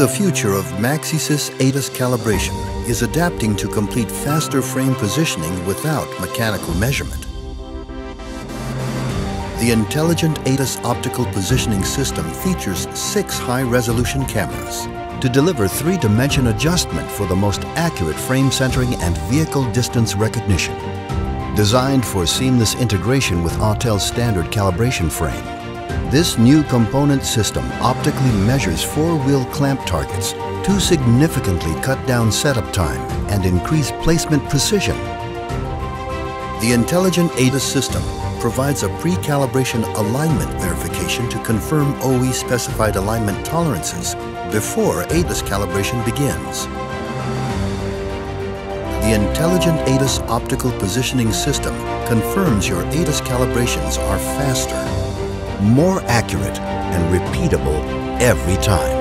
The future of Maxisys ADAS calibration is adapting to complete faster frame positioning without mechanical measurement. The intelligent ADAS optical positioning system features six high-resolution cameras to deliver three-dimension adjustment for the most accurate frame centering and vehicle distance recognition. Designed for seamless integration with Autel's standard calibration frame, this new component system optically measures four-wheel clamp targets to significantly cut down setup time and increase placement precision. The intelligent ADAS system provides a pre-calibration alignment verification to confirm OE specified alignment tolerances before ADAS calibration begins. The intelligent ADAS optical positioning system confirms your ADAS calibrations are faster more accurate and repeatable every time.